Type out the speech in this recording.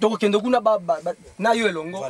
tokokende kuna na yo elongo